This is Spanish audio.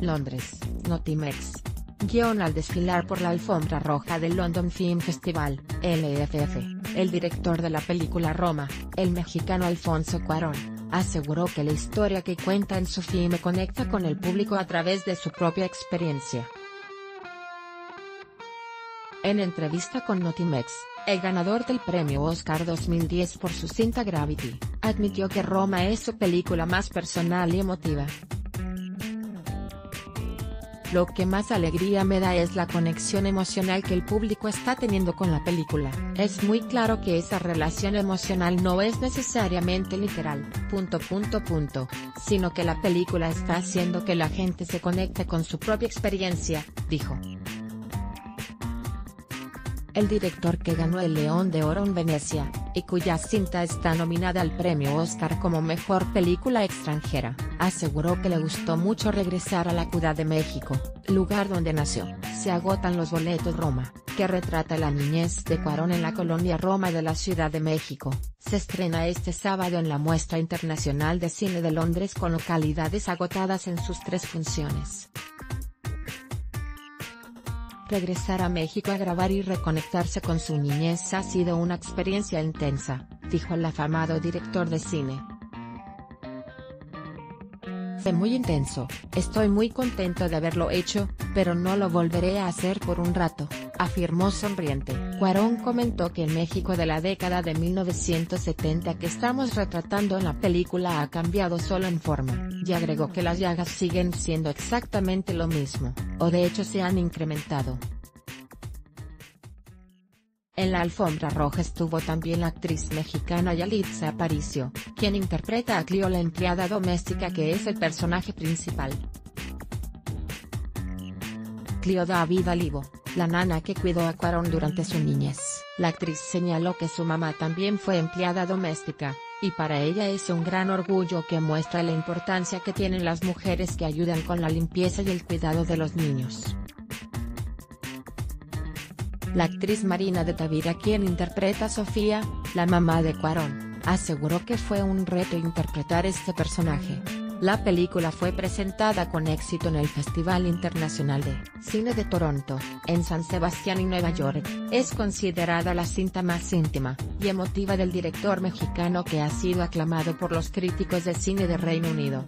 Londres, Notimex. Guión al desfilar por la alfombra roja del London Film Festival, LFF, el director de la película Roma, el mexicano Alfonso Cuarón, aseguró que la historia que cuenta en su film conecta con el público a través de su propia experiencia. En entrevista con Notimex, el ganador del premio Oscar 2010 por su cinta Gravity, admitió que Roma es su película más personal y emotiva. Lo que más alegría me da es la conexión emocional que el público está teniendo con la película. Es muy claro que esa relación emocional no es necesariamente literal, punto punto punto, sino que la película está haciendo que la gente se conecte con su propia experiencia, dijo. El director que ganó el León de Oro en Venecia, y cuya cinta está nominada al premio Oscar como Mejor Película Extranjera, aseguró que le gustó mucho regresar a la Ciudad de México, lugar donde nació. Se agotan los boletos Roma, que retrata la niñez de Cuarón en la colonia Roma de la Ciudad de México. Se estrena este sábado en la Muestra Internacional de Cine de Londres con localidades agotadas en sus tres funciones. Regresar a México a grabar y reconectarse con su niñez ha sido una experiencia intensa, dijo el afamado director de cine. Fue muy intenso, estoy muy contento de haberlo hecho, pero no lo volveré a hacer por un rato, afirmó sonriente. Cuarón comentó que en México de la década de 1970 que estamos retratando en la película ha cambiado solo en forma, y agregó que las llagas siguen siendo exactamente lo mismo, o de hecho se han incrementado. En la alfombra roja estuvo también la actriz mexicana Yalitza Aparicio, quien interpreta a Clio la empleada doméstica que es el personaje principal. Clio da vida Livo, la nana que cuidó a Cuarón durante su niñez. La actriz señaló que su mamá también fue empleada doméstica, y para ella es un gran orgullo que muestra la importancia que tienen las mujeres que ayudan con la limpieza y el cuidado de los niños. La actriz Marina de Tavira quien interpreta a Sofía, la mamá de Cuarón, aseguró que fue un reto interpretar este personaje. La película fue presentada con éxito en el Festival Internacional de Cine de Toronto, en San Sebastián y Nueva York. Es considerada la cinta más íntima y emotiva del director mexicano que ha sido aclamado por los críticos de cine de Reino Unido.